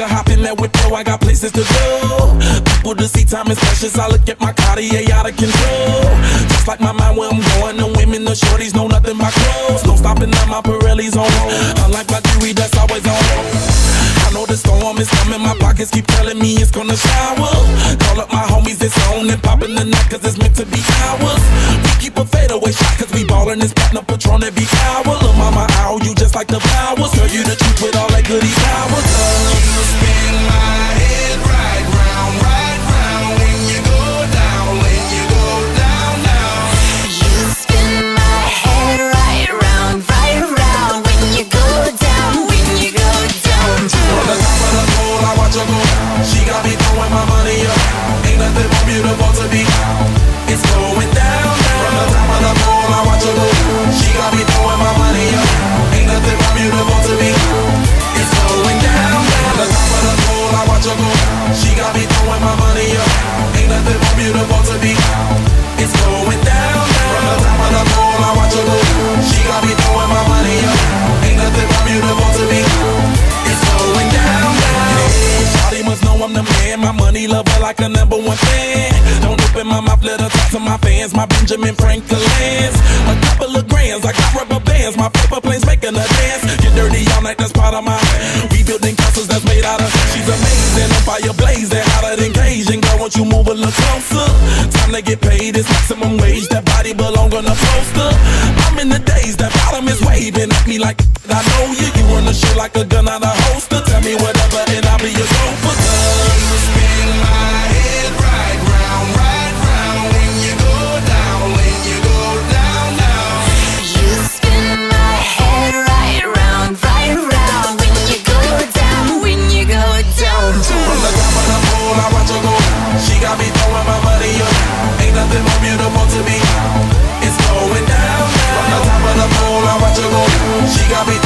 hop in that whip, yo, I got places to go. People to see, time is precious. I look at my Cartier out of control. Just like my mind where I'm going, the women, the shorties know nothing but clothes. No stopping at my Pirelli's on. Unlike my jewelry, that's always on. I know the storm is coming, my pockets keep telling me it's gonna shower. Call up my homies, it's on and popping the night, cause it's meant to be ours. We keep a fadeaway shot, cause we ballin' this platinum patron every hour. Look, mama, ow, you just like the flowers. Girl, you the truth with all that goody powers. She got me throwing my money up. Ain't nothing more beautiful to be. Man. My money lover like a number one fan. Don't open my mouth, let her talk to my fans. My Benjamin Franklin's. A couple of grands, I got rubber bands. My paper planes making a dance. Get dirty all night, that's part of my. We building castles that's made out of. She's amazing, on fire blazing, hotter than Cajun. Girl, won't you move a little closer? Time to get paid, it's maximum wage. That body belong on a poster. I'm in the days, that bottom is waving at me like I know you. You like a gun holster. Tell me whatever, and I'll be your. You spin my head right round, right round when you go down, when you go down, down. You spin my head right round, right round when you go down, when you go down. From the top of the I watch her go. She got me throwing my money up. Ain't nothing more beautiful to me. It's going down, down. From the top of the I watch her go. She got me